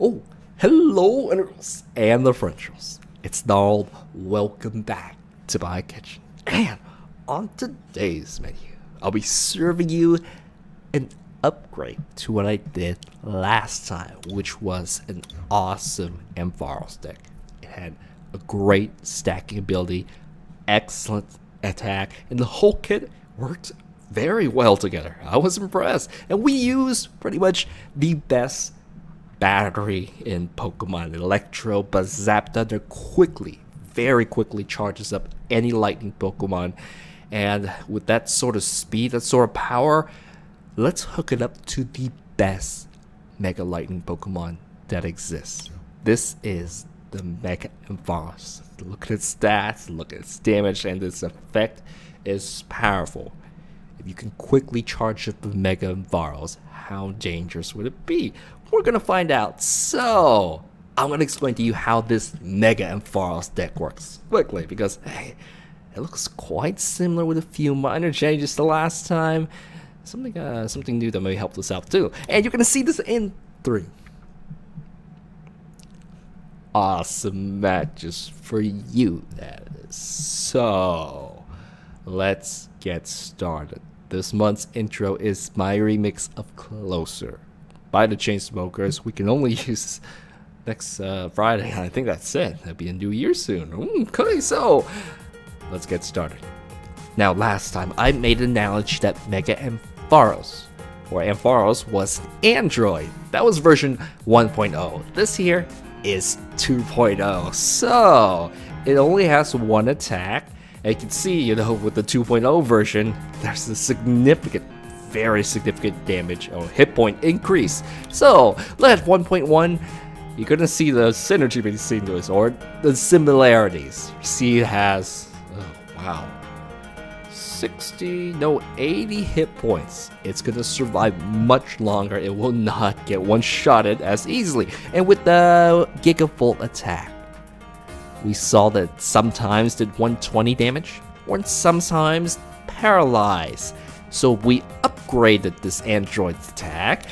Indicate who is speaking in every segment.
Speaker 1: Oh, hello, integrals and the differentials. It's Donald. Welcome back to my kitchen. And on today's menu, I'll be serving you an upgrade to what I did last time, which was an awesome Ampharos deck. It had a great stacking ability, excellent attack, and the whole kit worked very well together. I was impressed. And we used pretty much the best battery in Pokemon Electro, but Zapdos quickly, very quickly charges up any lightning Pokemon. And with that sort of speed, that sort of power, let's hook it up to the best Mega Lightning Pokemon that exists. This is the Mega Ampharos. Look at its stats, look at its damage, and its effect is powerful. If you can quickly charge up the Mega Ampharos, how dangerous would it be? We're gonna find out. So, I'm gonna explain to you how this Mega and Ampharos deck works quickly because hey, it looks quite similar with a few minor changes to last time. Something, uh, something new that may help us out too. And you're gonna see this in three. Awesome matches for you, that is. So, let's get started. This month's intro is my remix of Closer by the Chainsmokers. We can only use next uh, Friday. I think that's it. That'll be a new year soon. Okay, so let's get started. Now, last time I made an analogy that Mega Ampharos, or Ampharos, was Android. That was version 1.0. This here is 2.0. So, it only has one attack. And you can see, you know, with the 2.0 version, there's a significant, very significant damage or hit point increase. So, let 1.1, you're gonna see the synergy between those, or the similarities. It has, oh, wow, 60, no, 80 hit points. It's gonna survive much longer. It will not get one-shotted as easily. And with the Gigavolt attack, we saw that sometimes did 120 damage, or sometimes paralyze. So we upgraded this android attack.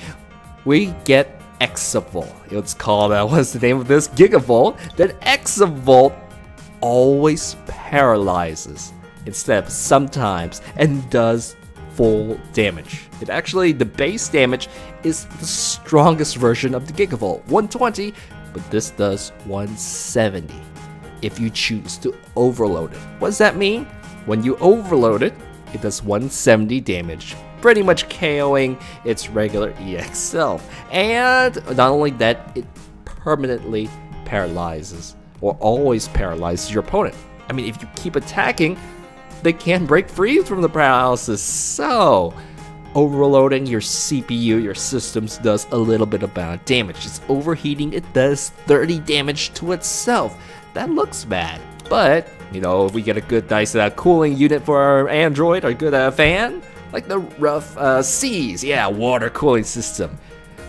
Speaker 1: We get Exavolt. It's called, uh, what's the name of this? Gigavolt. That Exavolt always paralyzes instead of sometimes and does full damage. It actually, the base damage is the strongest version of the Gigavolt, 120, but this does 170 if you choose to overload it. What does that mean? When you overload it, it does 170 damage, pretty much KOing its regular EX self. And not only that, it permanently paralyzes, or always paralyzes your opponent. I mean, if you keep attacking, they can break free from the paralysis. So, overloading your CPU, your systems does a little bit of damage. It's overheating, it does 30 damage to itself. That looks bad, but you know, if we get a good nice uh, cooling unit for our Android, or good uh, fan, like the rough uh, seas, yeah, water cooling system.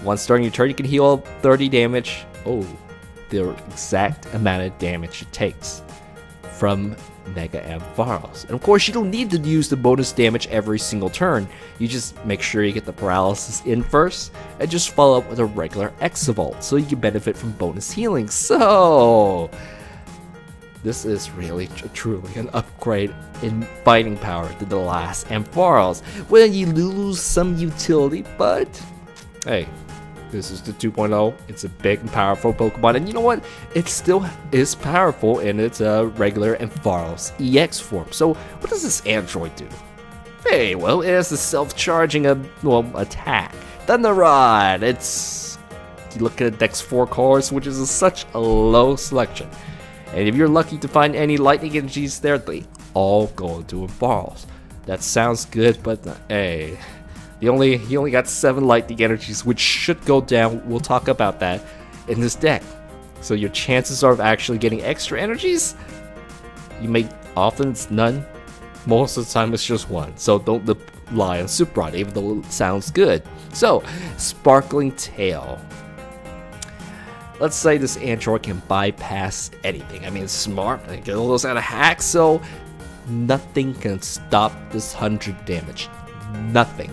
Speaker 1: Once during your turn, you can heal 30 damage. Oh, the exact amount of damage it takes from Mega Ampharos. And of course, you don't need to use the bonus damage every single turn. You just make sure you get the paralysis in first, and just follow up with a regular Exavolt, so you can benefit from bonus healing. So, this is really truly an upgrade in fighting power to the last Ampharos. Well, you lose some utility, but hey, this is the 2.0. It's a big and powerful Pokemon, and you know what? It still is powerful in its uh, regular Ampharos EX form. So, what does this android do? Hey, well, it has the self-charging uh, well, attack. Thunder Rod! It's... You look at Dex 4 cards, which is a, such a low selection. And if you're lucky to find any lightning energies there, they all go into Ampharos. That sounds good, but uh, hey, he only he only got seven lightning energies, which should go down. We'll talk about that in this deck. So your chances are of actually getting extra energies, you may often it's none. Most of the time it's just one. So don't rely on Super Rod, even though it sounds good. So, Sparkling Tail. Let's say this android can bypass anything. I mean, it's smart, it knows how to hack, so nothing can stop this 100 damage. Nothing.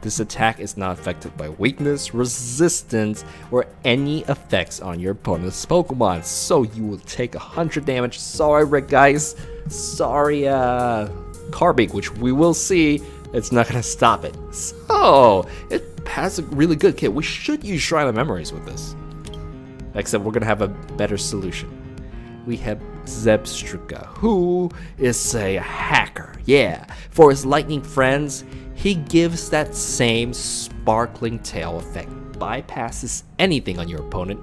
Speaker 1: This attack is not affected by weakness, resistance, or any effects on your opponent's Pokemon, so you will take 100 damage. Sorry, Rick, guys. Sorry, uh, Carbink, which we will see, it's not gonna stop it. So, it has a really good kit. We should use Shrine of Memories with this. Except we're gonna have a better solution. We have Zebstrika, who is a hacker. Yeah, for his lightning friends, he gives that same sparkling tail effect, bypasses anything on your opponent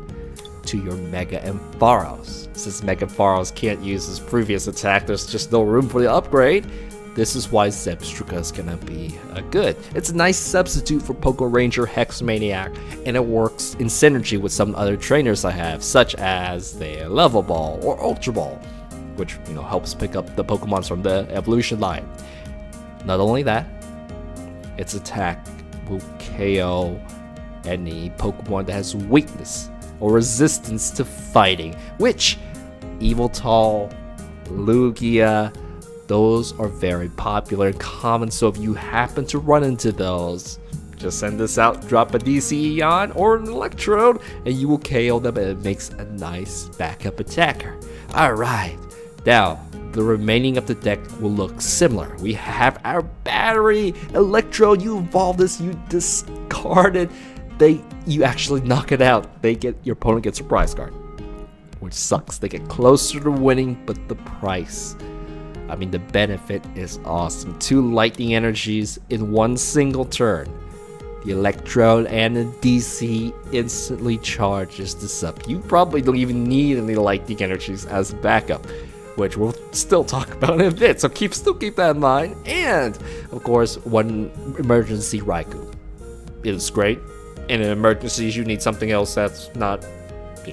Speaker 1: to your Mega Ampharos. Since Mega Ampharos can't use his previous attack, there's just no room for the upgrade. This is why Zebstrika is gonna be uh, good. It's a nice substitute for Poke Ranger Hexmaniac, and it works in synergy with some other trainers I have, such as the Level Ball or Ultra Ball, which you know helps pick up the Pokemons from the evolution line. Not only that, its attack will KO any Pokemon that has weakness or resistance to fighting, which Yveltal, Lugia, those are very popular and common, so if you happen to run into those, just send this out, drop a DC on or an Electrode, and you will KO them and it makes a nice backup attacker. Alright, now the remaining of the deck will look similar. We have our battery, Electrode, you evolve this, you discard it, they you actually knock it out. They get your opponent gets a prize card. Which sucks. They get closer to winning, but the price I mean, the benefit is awesome. Two lightning energies in one single turn. The Electrode and the DC instantly charges this up. You probably don't even need any lightning energies as backup, which we'll still talk about in a bit. So keep still keep that in mind. And of course, one emergency Raikou. It is great. In emergencies, you need something else that's not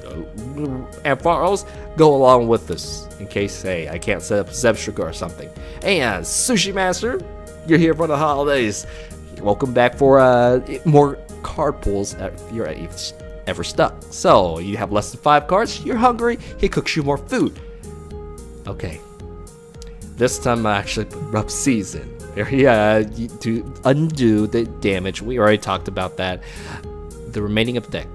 Speaker 1: know, Ampharos, go along with this in case, say, I can't set up Zebstrika or something. And Sushi Master, you're here for the holidays. Welcome back for uh, more card pulls if you're ever stuck. So, you have less than five cards, you're hungry, he cooks you more food. Okay. This time I actually put rough season. Yeah, to undo the damage. We already talked about that. The remaining of the deck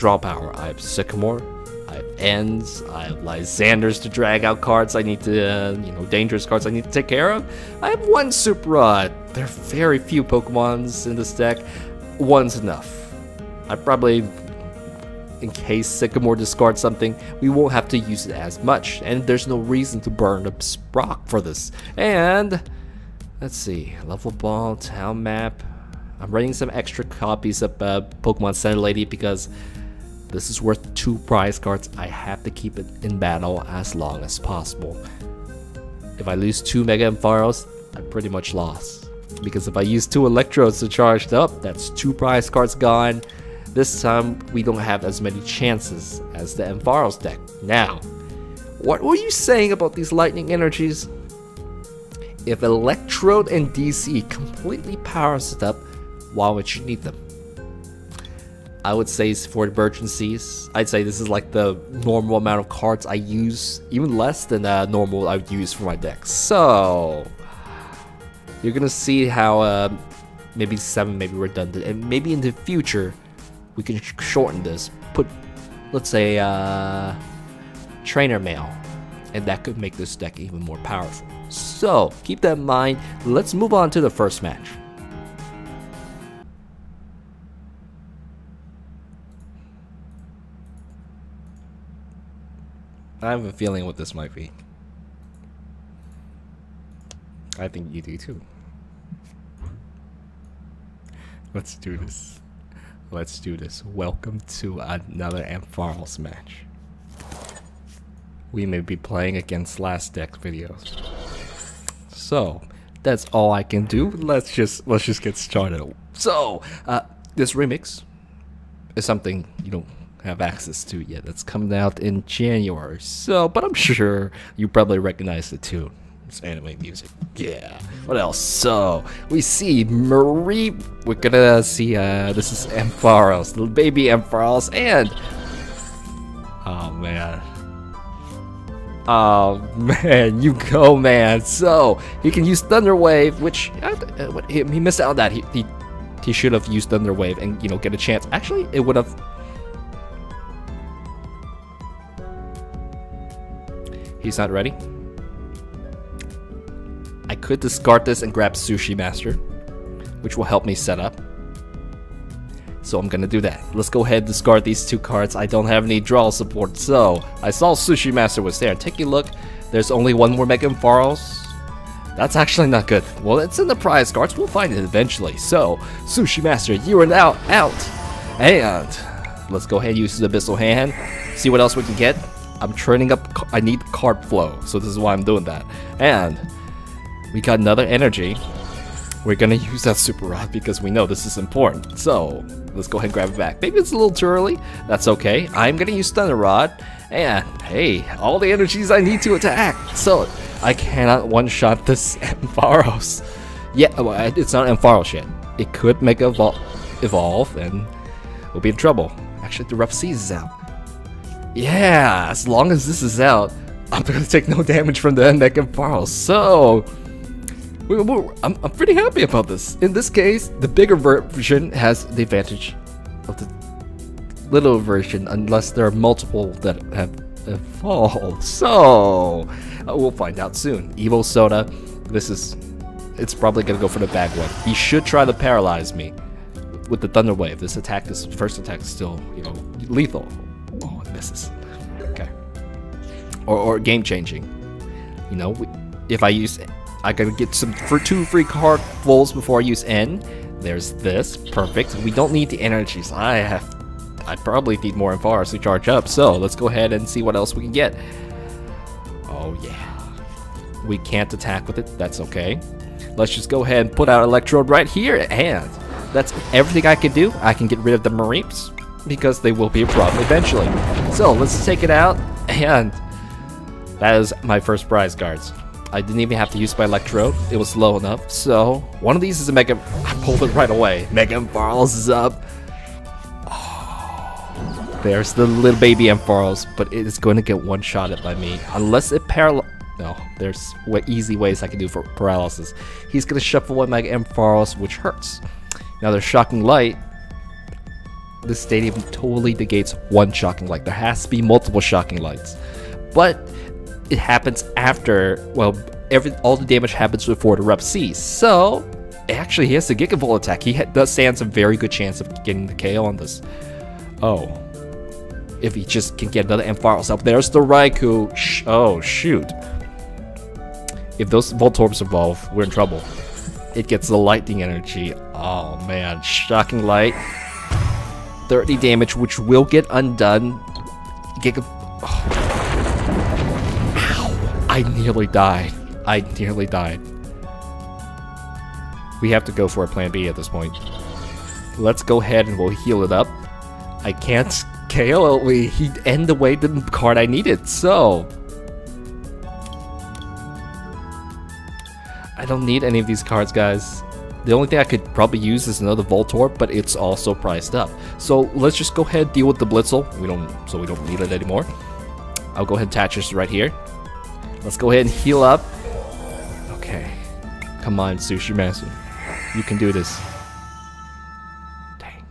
Speaker 1: draw power. I have Sycamore, I have Ns, I have Lysanders to drag out cards I need to, uh, you know, dangerous cards I need to take care of. I have one Super Rod. There are very few Pokemons in this deck. One's enough. I probably, in case Sycamore discards something, we won't have to use it as much. And there's no reason to burn a Sprock for this. And, let's see, Level Ball, Town Map. I'm running some extra copies of uh, Pokemon Center Lady because this is worth two prize cards. I have to keep it in battle as long as possible. If I lose two Mega Ampharos, I'm pretty much lost. Because if I use two Electrodes to charge up, that's two prize cards gone. This time, we don't have as many chances as the Ampharos deck. Now, what were you saying about these lightning energies? If Electrode and DC completely powers it up, why would you need them? I would say for emergencies. I'd say this is like the normal amount of cards I use, even less than uh, normal I would use for my deck. So you're gonna see how uh, maybe seven may be redundant, and maybe in the future we can sh shorten this. Put let's say uh, trainer mail, and that could make this deck even more powerful. So keep that in mind. Let's move on to the first match. I have a feeling what this might be. I think you do too. Let's do this. Let's do this. Welcome to another Ampharos match. We may be playing against last deck videos. So, that's all I can do. Let's just let's just get started. So, uh, this remix is something you don't have access to yet. That's coming out in January. So, but I'm sure you probably recognize the tune. It's anime music. Yeah. What else? So we see Marie. We're gonna see. Uh, this is Ampharos, little baby Ampharos, and oh man. Oh man, you go, man. So he can use Thunder Wave, which uh, he, he missed out on that. He, he he should have used Thunder Wave and, you know, get a chance. Actually, it would have... He's not ready. I could discard this and grab Sushi Master, which will help me set up. So I'm gonna do that. Let's go ahead and discard these two cards. I don't have any draw support, so I saw Sushi Master was there. Take a look. There's only one more Mega Ampharos. That's actually not good. Well, it's in the prize cards. We'll find it eventually. So, Sushi Master, you are now out. And let's go ahead and use the Abyssal Hand. See what else we can get. I'm turning up. I need card flow, so this is why I'm doing that. And we got another energy. We're gonna use that Super Rod because we know this is important. So, let's go ahead and grab it back. Maybe it's a little too early. That's okay. I'm gonna use Thunder Rod. And, hey, all the energies I need to attack. So, I cannot one-shot this Ampharos. Yeah, well, it's not Ampharos yet. It could make evol evolve, and we'll be in trouble. Actually, the Rough Seas is out. Yeah, as long as this is out, I'm gonna take no damage from the Mega Ampharos. So, we, we, I'm, I'm pretty happy about this. In this case, the bigger version has the advantage of the little version, unless there are multiple that have evolved. So, uh, we'll find out soon. Evosoda, this is, it's probably gonna go for the bag one. He should try to paralyze me with the Thunder Wave. This attack, this first attack is still, you know, lethal. Misses. Okay. Or, or game changing. You know, if I use, I gotta get some for two free card pulls before I use N. There's this, perfect. We don't need the energies. I have, I probably need more Ampharos to charge up. So let's go ahead and see what else we can get. Oh yeah. We can't attack with it, that's okay. Let's just go ahead and put out Electrode right here, and that's everything I can do. I can get rid of the Mareeps, because they will be a problem eventually. So let's take it out, and that is my first prize guards. I didn't even have to use my Electrode, it was low enough. So, one of these is a Mega... I pulled it right away. Mega Ampharos is up. Oh, there's the little baby Ampharos, but it is going to get one-shotted by me. Unless it paralyzes... No, there's easy ways I can do for paralysis. He's going to shuffle one Mega Ampharos, which hurts. Now there's Shocking Light. The stadium totally negates one Shocking Light. There has to be multiple Shocking Lights. But it happens after, well, every all the damage happens before the Rough Seas. So, actually, he has the Gigavolt attack. He does stand some very good chance of getting the KO on this. Oh. If he just can get another Ampharos up. There's the Raikou. Sh oh, shoot. If those Voltorbs evolve, we're in trouble. It gets the lightning energy. Oh man, shocking light. 30 damage, which will get undone. Giga. Oh. Ow! I nearly died. I nearly died. We have to go for a plan B at this point. Let's go ahead and we'll heal it up. I can't KO it. He'd end away the card I needed, so. I don't need any of these cards, guys. The only thing I could probably use is another Voltorb, but it's also priced up. So let's just go ahead and deal with the Blitzle. We don't, so we don't need it anymore. I'll go ahead and attach this right here. Let's go ahead and heal up. Okay. Come on, Sushi Master. You can do this. Dang.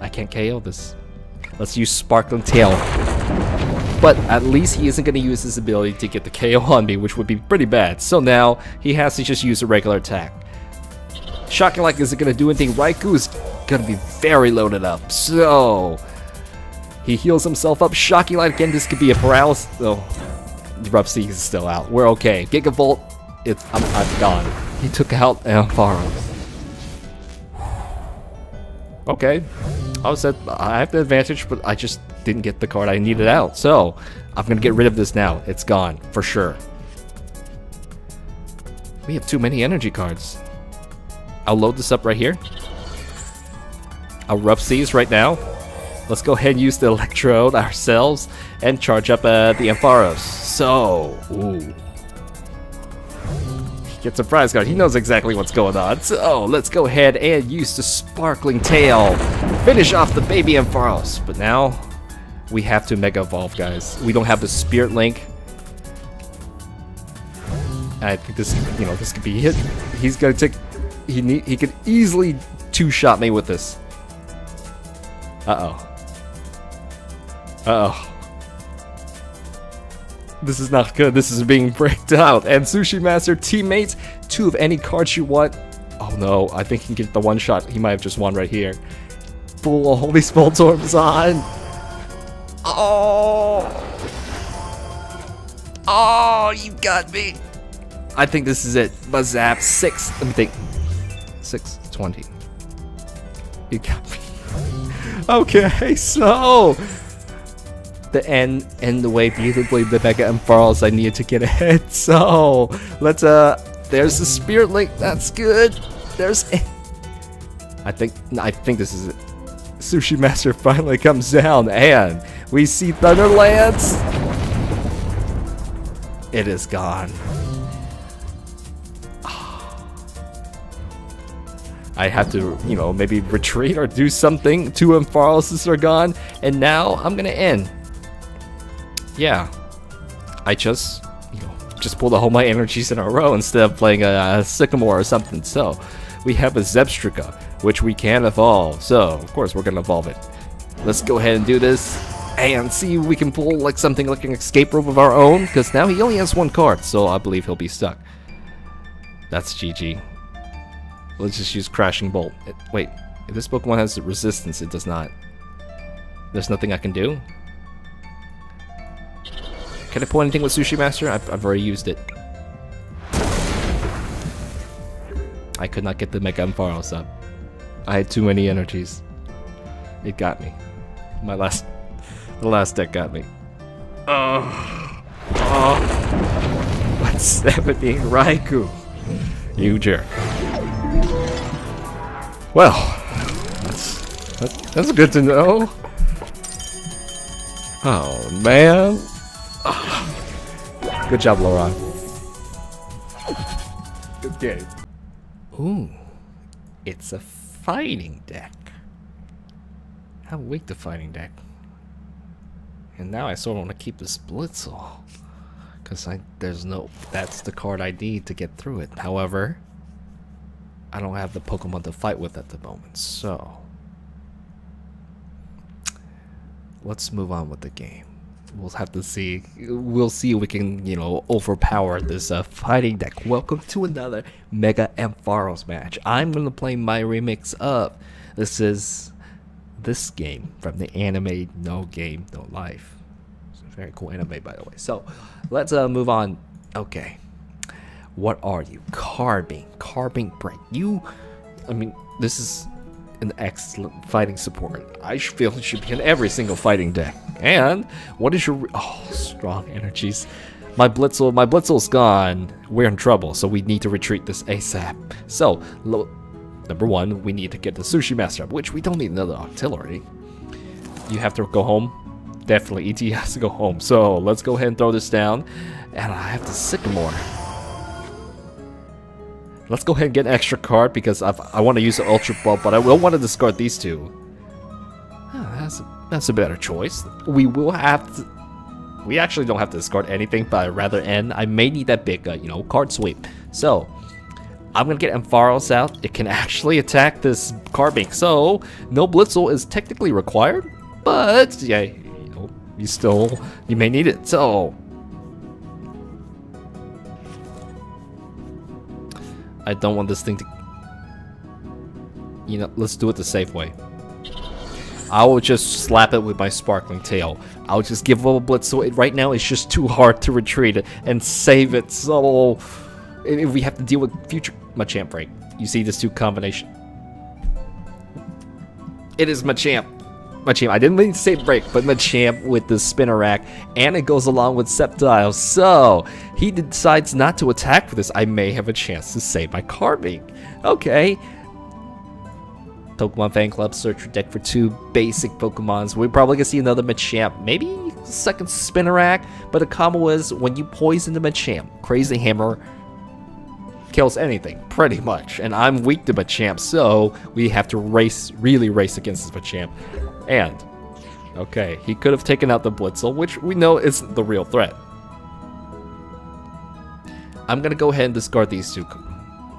Speaker 1: I can't KO this. Let's use Sparkling Tail. But at least he isn't going to use his ability to get the KO on me, which would be pretty bad. So now, he has to just use a regular attack. Shocking Light isn't going to do anything. Raikou is going to be very loaded up. So, he heals himself up. Shocking Light again, this could be a paralysis. Oh, the Rough is still out. We're okay. Gigavolt, it's, I'm, I'm gone. He took out Ampharos. Okay. I said I have the advantage, but I just didn't get the card I needed out. So, I'm going to get rid of this now. It's gone, for sure. We have too many energy cards. I'll load this up right here. I'll Rough Seas right now. Let's go ahead and use the Electrode ourselves and charge up uh, the Ampharos. So, ooh. Gets a prize card. He knows exactly what's going on. So, let's go ahead and use the Sparkling Tail. Finish off the baby Ampharos. But now, we have to Mega Evolve, guys. We don't have the Spirit Link. I think this, you know, this could be it. He's gonna take He need, he could easily two-shot me with this. Uh-oh. Uh-oh. This is not good. This is being bricked out. And Sushi Master teammates, two of any cards you want. Oh no, I think he can get the one shot. He might have just won right here. Full Holy Spellstorm's on. Oh. Oh, you got me. I think this is it. Bazap, six. Let me think. Six twenty. You got me. okay, so the end and the way beautifully the Mega Ampharos I needed to get ahead. So let's uh there's the spirit link, that's good. There's I think I think this is it. Sushi Master finally comes down and we see Thunderlance. It is gone. Ah. I have to, you know, maybe retreat or do something. Two Ampharos are gone, and now I'm gonna end yeah, I just, you know, just pulled all my energies in a row instead of playing a, a Sycamore or something. So, we have a Zebstrika, which we can evolve. So, of course, we're gonna evolve it. Let's go ahead and do this and see if we can pull like something like an escape rope of our own, because now he only has one card, so I believe he'll be stuck. That's GG. Let's just use Crashing Bolt. It, wait, if this Pokemon has resistance, it does not. There's nothing I can do? Can I pull anything with Sushi Master? I've, I've already used it. I could not get the Mega Ampharos up. I had too many energies. It got me. My last... The last deck got me. Oh. Oh. What's 17 Raikou? You jerk. Well, that's, that's, that's good to know. Oh, man. Good job, Laura. Good game. Ooh, it's a fighting deck. How weak the fighting deck. And now I sort of want to keep the Blitzle. Because I there's no that's the card I need to get through it. However, I don't have the Pokemon to fight with at the moment, so let's move on with the game we'll have to see. We'll see if we can, you know, overpower this uh, fighting deck. Welcome to another Mega Ampharos match. I'm gonna play my remix of. This is this game from the anime No Game No Life. It's a very cool anime, by the way. So let's uh, move on. Okay, what are you? Carbink, Carbink break. You, I mean, this is an excellent fighting support. I feel it should be in every single fighting deck. And what is your oh strong energies? My Blitzle, my Blitzle's gone. We're in trouble, so we need to retreat this ASAP. So, number one, we need to get the Sushi Master up, which we don't need another Octillery. You have to go home. Definitely, ET has to go home. So let's go ahead and throw this down. And I have the Sycamore. Let's go ahead and get an extra card because I've, i want to use the Ultra Ball, but I will want to discard these two. Oh, that's, a, that's a better choice. We will have to... We actually don't have to discard anything, but I'd rather end. I may need that big, uh, you know, card sweep. So, I'm going to get Ampharos out. It can actually attack this Carbink. So, no Blitzle is technically required, but, yeah, you know, you still, you may need it. So, I don't want this thing to... You know, let's do it the safe way. I will just slap it with my sparkling tail. I'll just give a blitz. So it, right now it's just too hard to retreat it and save it. So if we have to deal with future Machamp break. You see this two combination. It is Machamp. Machamp. I didn't mean to say break, but Machamp with the Spinarak, and it goes along with Sceptile. So, he decides not to attack for this. I may have a chance to save my Carbink. Okay. Pokemon Fan Club, search your deck for two basic Pokemons. We're probably to see another Machamp, maybe second Spinarak, but the combo is when you poison the Machamp, Crazy Hammer kills anything, pretty much. And I'm weak to Machamp, so we have to race, really race against this Machamp. And, okay, he could have taken out the Blitzle, which we know isn't the real threat. I'm gonna go ahead and discard these two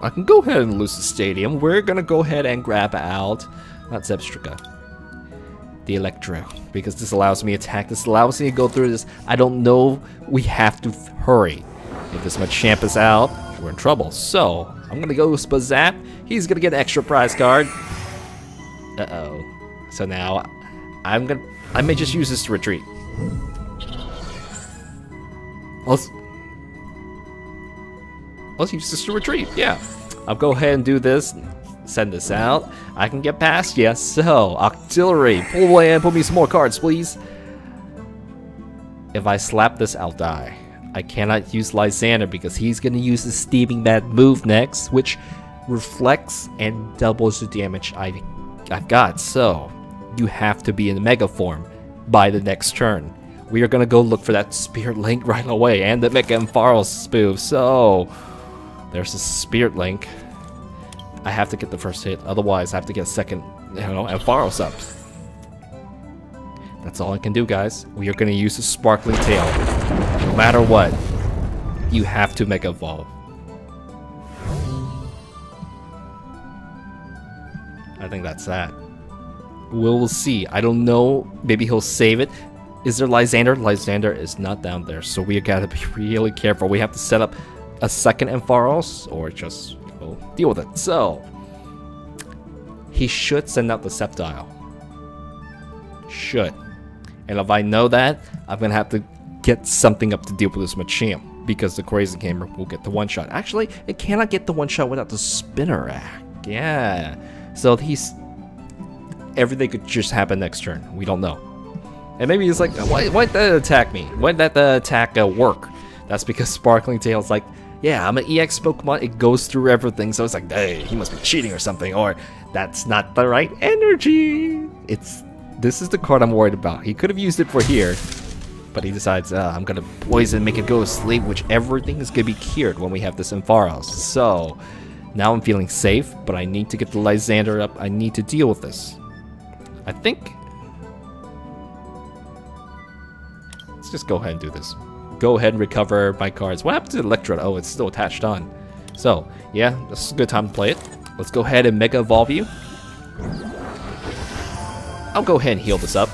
Speaker 1: I can go ahead and lose the stadium. We're gonna go ahead and grab out, not Zebstrika, the Electro, because this allows me attack. This allows me to go through this. I don't know. We have to hurry. If this Machamp is out, we're in trouble. So, I'm gonna go Spazap. He's gonna get an extra prize card. Uh-oh. So now, I'm gonna... I may just use this to retreat. Let's... Let's use this to retreat, yeah. I'll go ahead and do this, send this out. I can get past, yes. So, Octillery, pull away and put me some more cards, please. If I slap this, I'll die. I cannot use Lysander because he's going to use the Steaming Mad move next, which reflects and doubles the damage I, I've got. So, you have to be in Mega form by the next turn. We are to go look for that Spirit Link right away and the Mega Ampharos spoof. So, there's a Spirit Link. I have to get the first hit, otherwise I have to get second, you know, Ampharos up. That's all I can do, guys. We are to use the Sparkling Tail. No matter what, you have to Mega Evolve. I think that's that. We'll see. I don't know. Maybe he'll save it. Is there Lysander? Lysander is not down there, so we gotta be really careful. We have to set up a second Ampharos, or just deal with it. So, he should send out the Sceptile. Should. And if I know that, I'm gonna have to get something up to deal with this Machamp because the Crazy Hammer will get the one shot. Actually, it cannot get the one shot without the Spinarak. Yeah. So he's everything could just happen next turn. We don't know. And maybe he's like, why, why did that attack me? Why did that uh, attack uh, work? That's because Sparkling Tail's like, yeah, I'm an EX Pokemon, it goes through everything, so it's like, hey, he must be cheating or something, or that's not the right energy. It's, this is the card I'm worried about. He could have used it for here, but he decides, uh, I'm gonna poison, make it go to sleep, which everything is gonna be cured when we have this Ampharos. So, now I'm feeling safe, but I need to get the Lysander up, I need to deal with this. I think... Let's just go ahead and do this. Go ahead and recover my cards. What happened to the Electrode? Oh, it's still attached on. So, yeah, this is a good time to play it. Let's go ahead and Mega Evolve you. I'll go ahead and heal this up.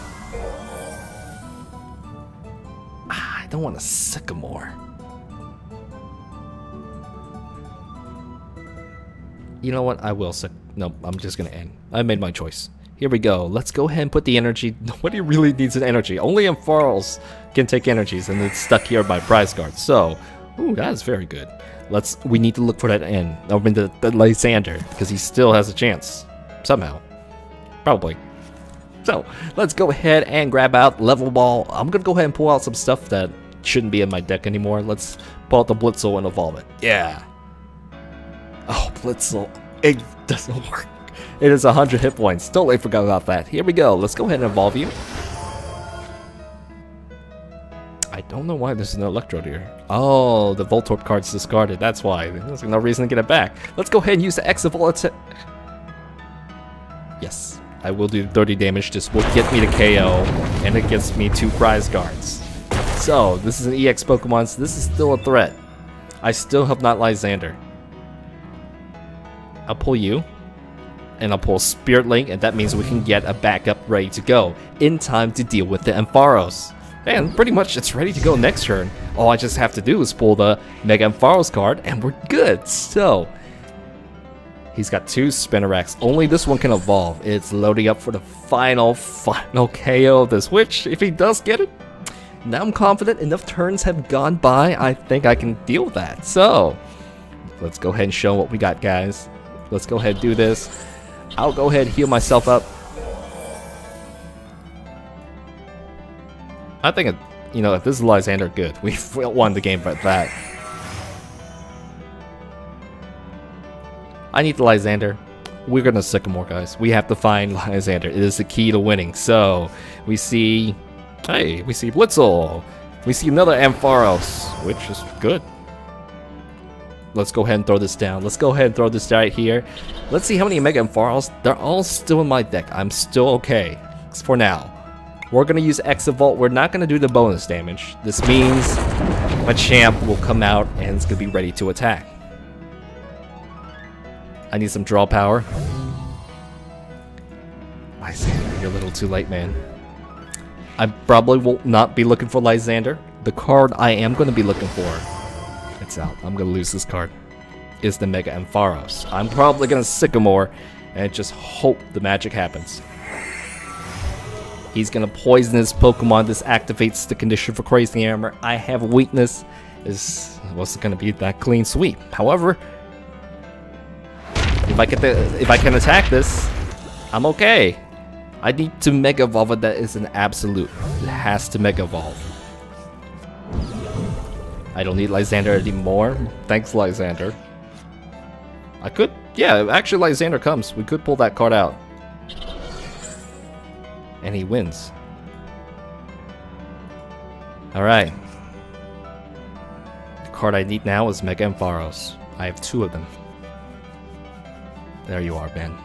Speaker 1: Ah, I don't want a Sycamore. You know what? I will. No, I'm just gonna end. I made my choice. Here we go. Let's go ahead and put the energy. Nobody really needs an energy. Only Ampharos can take energies, and it's stuck here by prize cards. So, ooh, that is very good. Let's. We need to look for that end. I mean, the, the Lysander, because he still has a chance. Somehow. Probably. So, let's go ahead and grab out Level Ball. I'm gonna go ahead and pull out some stuff that shouldn't be in my deck anymore. Let's pull out the Blitzle and evolve it. Yeah. Oh, Blitzle. It doesn't work. It is 100 hit points. Totally forgot about that. Here we go. Let's go ahead and evolve you. I don't know why there's an Electrode here. Oh, the Voltorb card's discarded. That's why. There's no reason to get it back. Let's go ahead and use the Exavol Yes, I will do 30 damage. This will get me to KO, and it gets me two prize cards. So, this is an EX Pokemon, so this is still a threat. I still have not Lysander. I'll pull you and I'll pull Spirit Link, and that means we can get a backup ready to go in time to deal with the Ampharos. And pretty much it's ready to go next turn. All I just have to do is pull the Mega Ampharos card, and we're good. So, he's got two Spinaraks. Only this one can evolve. It's loading up for the final, final KO of this, which, if he does get it, now I'm confident enough turns have gone by, I think I can deal with that. So, let's go ahead and show what we got, guys. Let's go ahead and do this. I'll go ahead and heal myself up. I think, you know, if this is Lysander, good. We've won the game by that. I need the Lysander. We're gonna Sycamore, guys. We have to find Lysander. It is the key to winning. So, we see... Hey, we see Blitzle. We see another Ampharos, which is good. Let's go ahead and throw this down. Let's go ahead and throw this right here. Let's see how many Mega Ampharos. They're all still in my deck. I'm still okay. For now. We're going to use Exavolt. We're not going to do the bonus damage. This means Machamp will come out and it's going to be ready to attack. I need some draw power. Lysander, you're a little too late, man. I probably will not be looking for Lysander. The card I am going to be looking for, it's out. I'm to lose this card, is the Mega Ampharos. I'm probably to Sycamore and just hope the magic happens. He's to poison his Pokemon. This activates the condition for Crazy Hammer. I have weakness. Is was going to be that clean sweep. However, if I get the if I can attack this, I'm okay. I need to Mega Evolve that is an absolute. It has to Mega Evolve. I don't need Lysander anymore. Thanks, Lysander. I could, yeah, actually Lysander comes. We could pull that card out. And he wins. Alright. The card I need now is Mega Ampharos. I have two of them. There you are, Ben.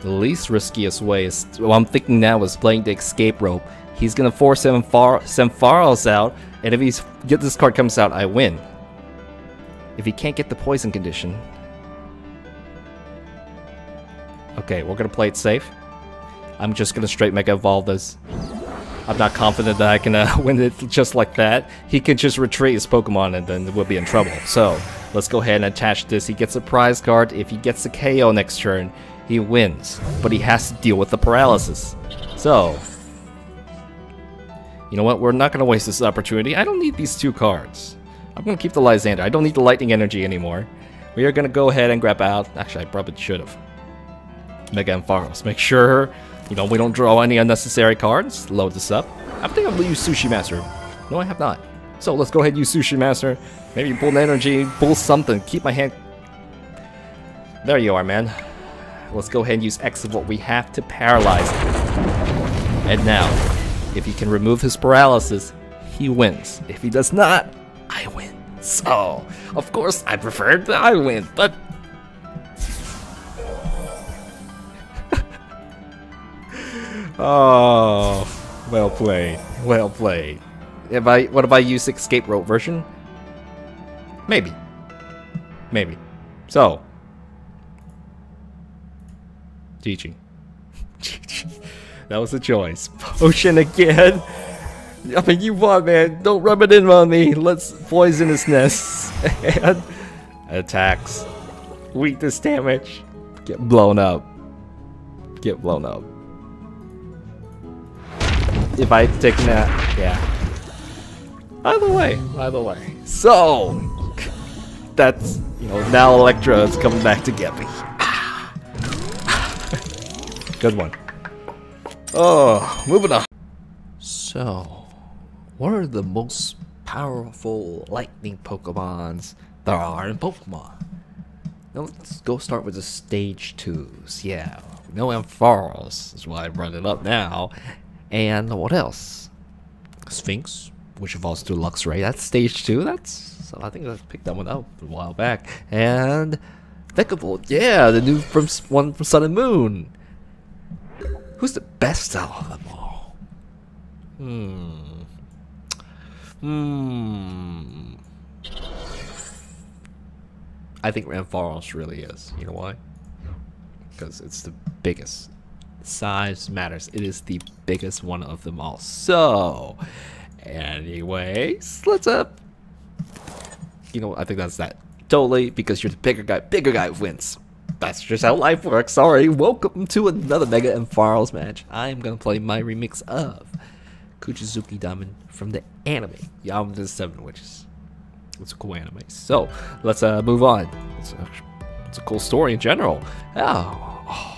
Speaker 1: The least riskiest way is, what I'm thinking now is playing the escape rope. He's gonna force Semphar Sempharos out, and if he's get this card comes out, I win. If he can't get the poison condition. Okay, we're gonna play it safe. I'm just gonna straight Mega Evolve this. I'm not confident that I can uh, win it just like that. He can just retreat his Pokemon and then we'll be in trouble. So, let's go ahead and attach this. He gets a prize card. If he gets a KO next turn, he wins, but he has to deal with the paralysis. So, you know what? We're not going to waste this opportunity. I don't need these two cards. I'm going to keep the Lysander. I don't need the Lightning Energy anymore. We are going to go ahead and grab out... Actually, I probably should have. Mega Ampharos. Make sure, you know, we don't draw any unnecessary cards. Load this up. I think I'm going to use Sushi Master. No, I have not. So let's go ahead and use Sushi Master. Maybe pull an energy, pull something. Keep my hand... There you are, man. Let's go ahead and use X of what we have to paralyze him. And now, if he can remove his paralysis, he wins. If he does not, I win. So, of course, I prefer that I win, but... oh, well played. Well played. If I, what if I use escape rope version? Maybe. Maybe. So, GG. that was a choice. Potion again. I mean, you won, man. Don't rub it in on me. Let's poison his nest. and attacks. Weakness damage. Get blown up. Get blown up. If I take that, yeah. Either way, either way. So, that's, you know, now Electra is coming back to get me. Good one. Oh, moving on. So, what are the most powerful lightning Pokemons there are in Pokemon? Now let's go start with the stage twos. Yeah, no Ampharos is why I brought it up now. And what else? Shinx, which evolves to Luxray. That's stage two. That's so I think I picked that one up a while back. And Thunderbolt, yeah, the new from one from Sun and Moon. Who's the best out of them all? Hmm. Hmm. I think Ampharos really is. You know why? Because it's the biggest. Size matters. It is the biggest one of them all. So, anyways, let's up. You know, I think that's that. Totally, because you're the bigger guy. Bigger guy wins that's just how life works. Sorry. Welcome to another Mega Ampharos match. I am gonna play my remix of Kuchizuke Diamond from the anime Yama the Seven Witches. It's a cool anime. So let's uh, move on. It's a, it's a cool story in general. Oh, oh.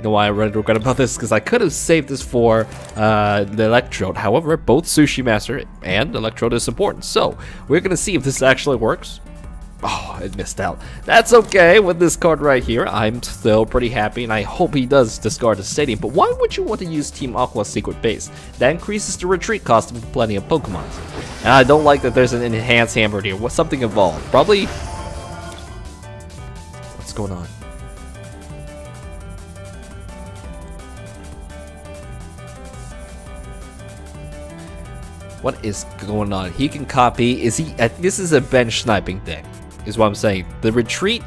Speaker 1: You know why I really regret about this? Because I could have saved this for uh, the Electrode. However, both Sushi Master and Electrode is important. So, we're to see if this actually works. Oh, it missed out. That's okay with this card right here. I'm still pretty happy, and I hope he does discard the stadium. But why would you want to use Team Aqua's secret base? That increases the retreat cost of plenty of Pokemon. And I don't like that there's an enhanced hammer here. What's something involved? Probably... What's going on? What is going on? He can copy. Is he? Uh, this is a bench sniping thing, is what I'm saying. The retreat.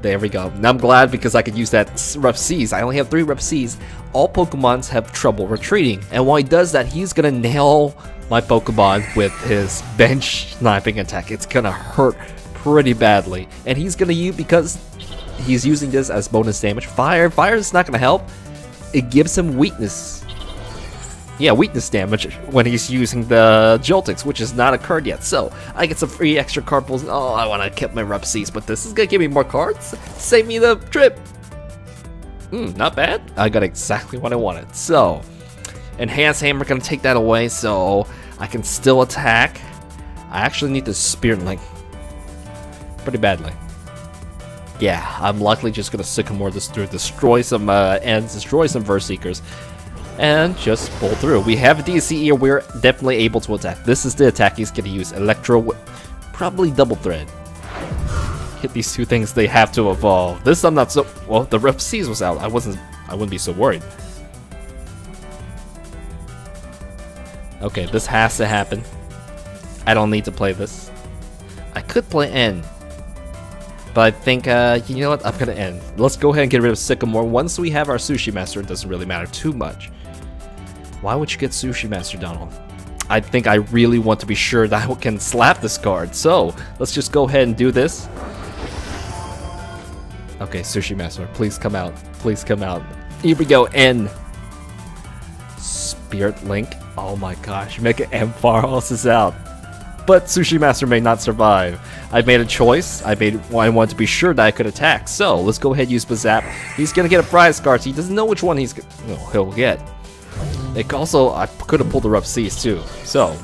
Speaker 1: There we go. Now I'm glad because I could use that rep Cs. I only have three rep Cs. All Pokemons have trouble retreating, and while he does that, he's gonna nail my Pokemon with his bench sniping attack. It's gonna hurt pretty badly, and he's gonna use because he's using this as bonus damage. Fire, fire is not gonna help. It gives him weakness yeah, weakness damage when he's using the Joltiks, which has not occurred yet. So, I get some free extra card pulls. Oh, I want to keep my rep Cs, but this is going to give me more cards. Save me the trip. Hmm, not bad. I got exactly what I wanted. So, Enhanced Hammer going to take that away, so I can still attack. I actually need the Spirit Link pretty badly. Yeah, I'm likely just going to Sycamore this through, destroy some uh, and destroy some VS Seekers and just pull through. We have DC here, we're definitely able to attack. This is the attack he's to use. Electro, probably Double Thread. Hit these two things, they have to evolve. This I'm not so, well, the Rep Cs was out. I wasn't, I wouldn't be so worried. Okay, this has to happen. I don't need to play this. I could play N, but I think, uh, you know what, I'm gonna end. Let's go ahead and get rid of Sycamore. Once we have our Sushi Master, it doesn't really matter too much. Why would you get Sushi Master, Donald? I think I really want to be sure that I can slap this card. So, let's just go ahead and do this. Okay, Sushi Master, please come out. Please come out. Here we go, N. Spirit Link. Oh my gosh, Mega Ampharos is out. But Sushi Master may not survive. I've made a choice. I made I want to be sure that I could attack. So let's go ahead and use Bazap. He's gonna get a prize card. So he doesn't know which one he's well, he'll get. It also, I could have pulled the rough Cs too. So,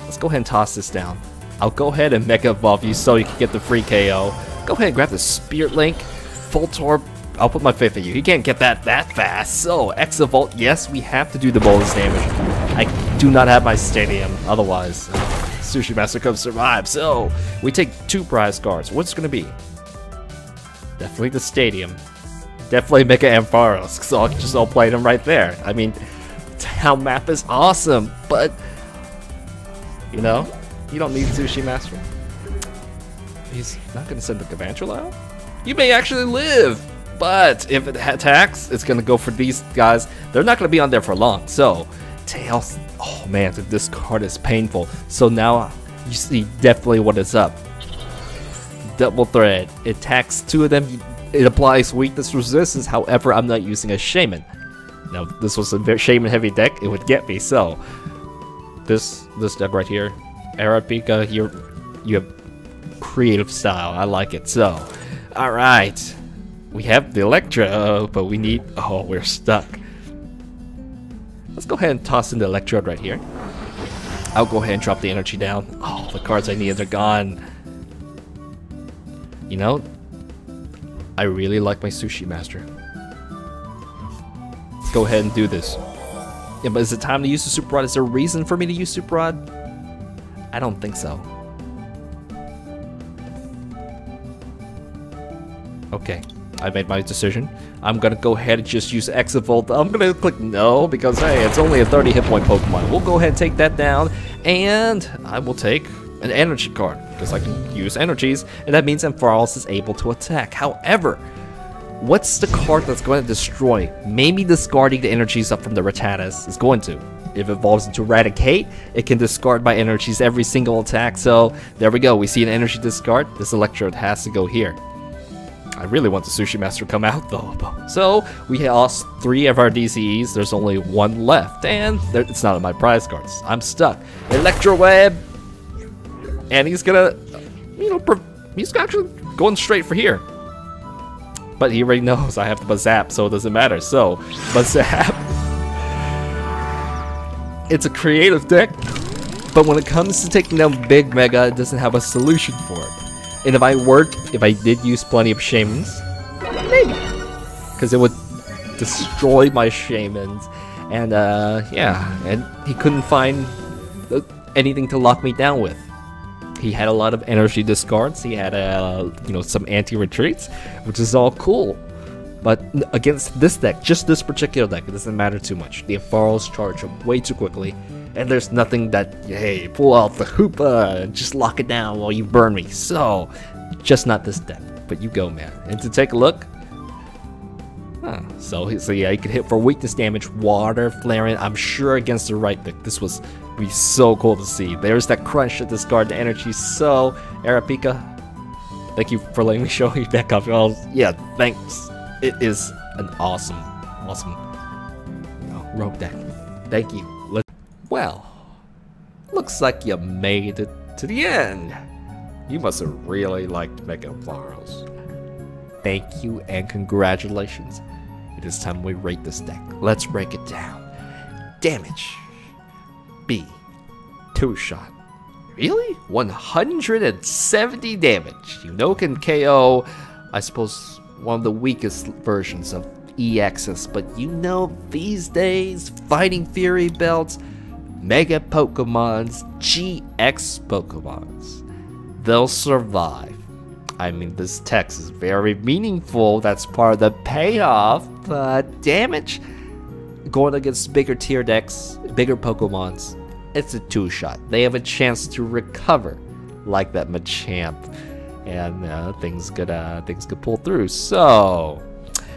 Speaker 1: let's go ahead and toss this down. I'll go ahead and Mega Evolve you so you can get the free KO. Go ahead and grab the Spirit Link. Voltorb, I'll put my faith in you. He can't get that that fast. So, Exavolt, yes, we have to do the bonus damage. I do not have my Stadium, otherwise Sushi Master could survive. So, we take two prize cards. What's going to be? Definitely the Stadium. Definitely Mega Ampharos, because I'll just all play them right there. I mean, town map is awesome, but, you know, you don't need Sushi Master. He's not going to send the Galvantula out? You may actually live, but if it attacks, it's going to go for these guys. They're not going to be on there for long, so Tails, oh man, this card is painful. So now you see definitely what is up. Double Thread, it attacks two of them, it applies weakness resistance, however, I'm not using a Shaymin. Now, this was a very Shaymin heavy deck, it would get me, so... This this deck right here, Arabika, you're, you have creative style, I like it, so... Alright, we have the Electro, but we need... Oh, we're stuck. Let's go ahead and toss in the Electrode right here. I'll go ahead and drop the energy down. Oh, the cards I needed are gone. You know, I really like my sushi master. Let's go ahead and do this. Yeah, but is it time to use the super rod? Is there a reason for me to use super rod? I don't think so. Okay, I made my decision. I'm gonna go ahead and just use Exavolt. I'm gonna click no because hey, it's only a 30 hit point Pokemon. We'll go ahead and take that down, and I will take an energy card, because I can use energies, and that means Ampharos is able to attack. However, what's the card that's going to destroy? Maybe discarding the energies up from the Rattatas is going to. If it evolves into Eradicate, it can discard my energies every single attack, so there we go. We see an energy discard. This Electrode has to go here. I really want the Sushi Master to come out though. So we lost three of our DCEs. There's only one left, and it's not on my prize cards. I'm stuck. Electro Web and he's gonna, you know, he's actually going straight for here. But he already knows I have the Bazap, so it doesn't matter. So, Bazap, it's a creative deck, but when it comes to taking down Big Mega, it doesn't have a solution for it. And if I worked, if I did use plenty of Shaymins, maybe. Because it would destroy my Shaymins. And, uh, yeah, and he couldn't find uh, anything to lock me down with. He had a lot of energy discards. He had uh, you know some anti-retreats, which is all cool. But against this deck, just this particular deck, it doesn't matter too much. The Ampharos charge up way too quickly, and there's nothing that, hey, pull out the hoopa and just lock it down while you burn me. So, just not this deck. But you go, man. And to take a look, Huh. So, so yeah, you can hit for weakness damage, water, flaring. I'm sure against the right deck, this was be so cool to see. There's that crunch to discard the energy. So, Arapika, thank you for letting me show you back up. Well, yeah, thanks. It is an awesome, awesome oh, rogue deck. Thank you. Let well, looks like you made it to the end. You must have really liked Mega Flowers. Thank you and congratulations. It is time we rate this deck. Let's break it down. Damage. B. Two shot. Really? 170 damage. You know can KO, I suppose, one of the weakest versions of EXs, but you know these days, Fighting Fury belts, Mega Pokemons, GX Pokemons, they'll survive. I mean, this text is very meaningful. That's part of the payoff. But damage going against bigger tier decks, bigger Pokemons, it's a two shot. They have a chance to recover like that Machamp, and uh, things could uh, things could pull through. So,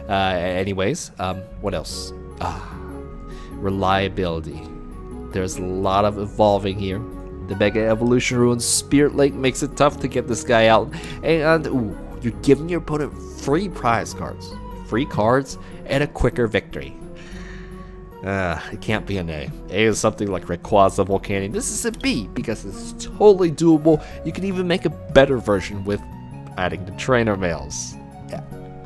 Speaker 1: uh, anyways, um, what else? Ah, reliability. There's a lot of evolving here. The Mega Evolution Ruins Spirit Link makes it tough to get this guy out. And ooh, you're giving your opponent free prize cards. Free cards and a quicker victory. Uh, it can't be an A. A is something like Rayquaza Volcanion. This is a B because it's totally doable. You can even make a better version with adding the trainer males. Yeah,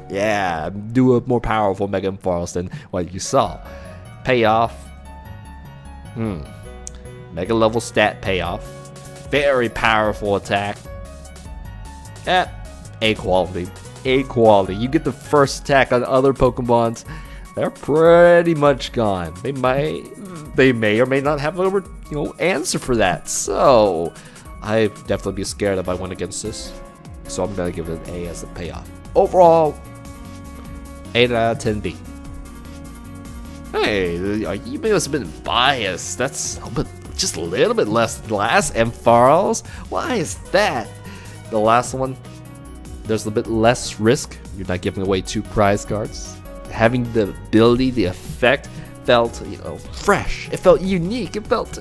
Speaker 1: yeah, do a more powerful Mega Forest than what you saw. Payoff. Hmm. Mega level stat payoff. Very powerful attack. Eh, A quality. A quality. You get the first attack on other Pokemons, they're pretty much gone. They might, they may or may not have a you know answer for that. So, I'd definitely be scared if I went against this. So I'm gonna give it an A as a payoff. Overall, 8 out of 10 B. Hey, uh, you must have been biased. That's but just a little bit less than last farls. Why is that? The last one, there's a bit less risk. You're not giving away two prize cards. Having the ability, the effect felt, you know, fresh. It felt unique. It felt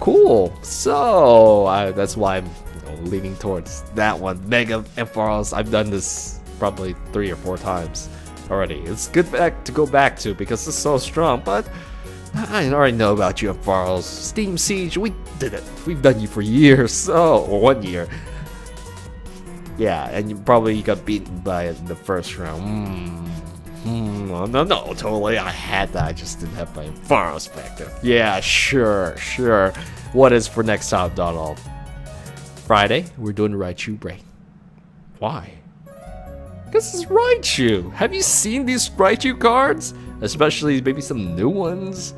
Speaker 1: cool. So I, that's why I'm you know, leaning towards that one. Mega Ampharos. I've done this probably three or four times already. It's good back to go back to because it's so strong, but I already know about you, Ampharos. Steam Siege, we did it. We've done you for years, so or one year. Yeah, and you probably got beaten by it in the first round. Mm. Mm, no, no, totally. I had that. I just didn't have my back there. Yeah, sure, sure. What is for next time, Donald? Friday, we're doing Raichu break. Why? Because it's Raichu. Have you seen these Raichu cards? Especially maybe some new ones.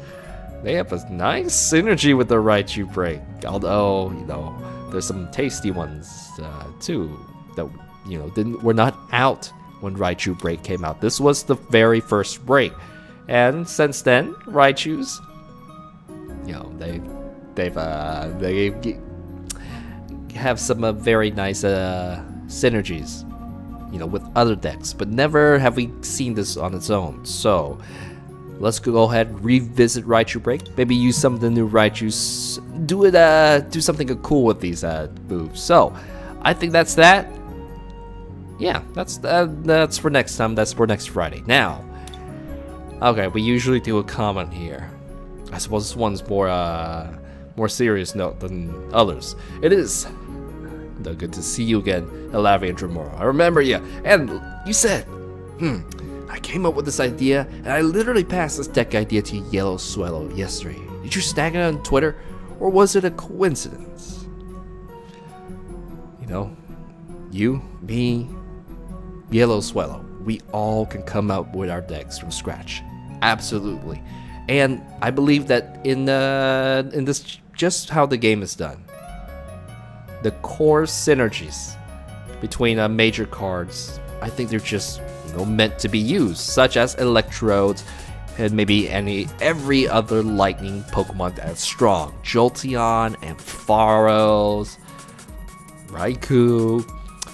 Speaker 1: They have a nice synergy with the Raichu break. Although, you know, there's some tasty ones uh, too that you know didn't were not out when Raichu break came out. This was the very first break, and since then, Raichu's, you know, they they've uh, they have some uh, very nice uh, synergies you know, with other decks, but never have we seen this on its own. So let's go ahead and revisit Raichu Break. Maybe use some of the new Raichus. Do it, uh, do something cool with these uh, moves. So I think that's that. Yeah, that's uh, that's for next time. That's for next Friday. Now, okay, we usually do a comment here. I suppose this one's more uh more serious note than others. It is good to see you again, Elavi and Dremora. I remember you, and you said, hmm, I came up with this idea, and I literally passed this deck idea to Yellow Swallow yesterday. Did you snag it on Twitter, or was it a coincidence? You know, you, me, Yellow Swallow, we all can come up with our decks from scratch. Absolutely. And I believe that in uh, in this just how the game is done the core synergies between uh, major cards, I think they're just you know meant to be used, such as electrodes, and maybe any every other lightning Pokemon that's strong. Jolteon, Ampharos, Raikou,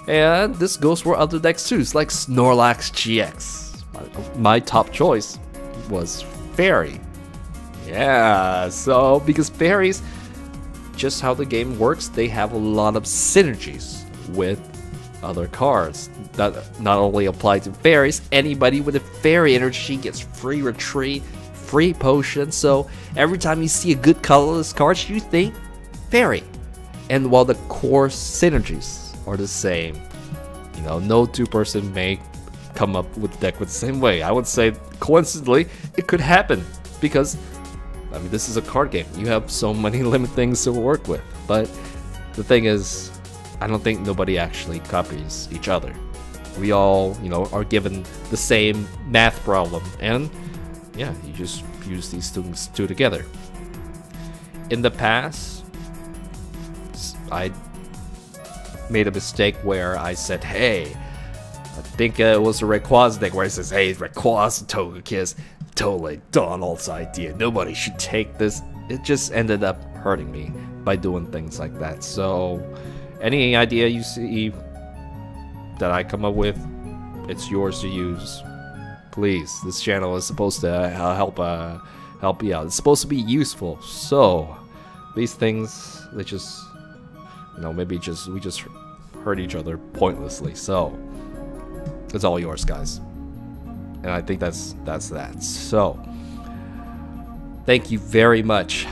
Speaker 1: and this goes for other decks too, it's like Snorlax GX. My, my top choice was Fairy. Yeah, so because fairies, just how the game works, they have a lot of synergies with other cards that not only apply to fairies, anybody with a fairy energy gets free retreat, free potion. So every time you see a good colorless card, you think fairy. And while the core synergies are the same, you know, no two person may come up with deck with the same way. I would say coincidentally, it could happen because I mean this is a card game. You have so many limit things to work with. But the thing is, I don't think nobody actually copies each other. We all, you know, are given the same math problem, and yeah, you just use these things two together. In the past, I made a mistake where I said, hey, I think uh, it was a Rayquaza where it says, hey, Rayquaza Togekiss, totally Donald's idea. Nobody should take this. It just ended up hurting me by doing things like that. So, any idea you see that I come up with, it's yours to use. Please, this channel is supposed to uh, help uh, help you out. It's supposed to be useful. So, these things, they just, you know, maybe just we just hurt each other pointlessly. So, it's all yours, guys. And I think that's that's that. So, thank you very much,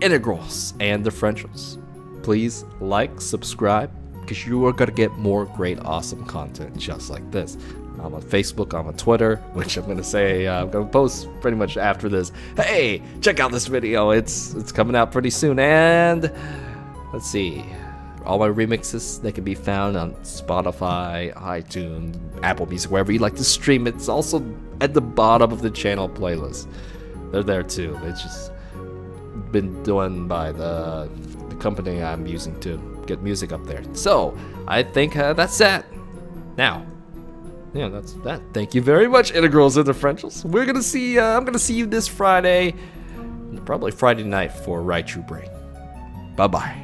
Speaker 1: Integrals and differentials please like, subscribe, because you are going to get more great, awesome content just like this. I'm on Facebook, I'm on Twitter, which I'm going to say uh, I'm to post pretty much after this. Hey, check out this video. It's it's coming out pretty soon. And let's see. All my remixes, that can be found on Spotify, iTunes, Apple Music, wherever you like to stream. It's also at the bottom of the channel playlist. They're there too. It's just been done by the the company I'm using to get music up there. So I think uh, that's that. Now, yeah, that's that. Thank you very much, Integrals and Differentials. We're gonna see. Uh, I'm gonna see you this Friday, probably Friday night for Raichu BREAK. Bye bye.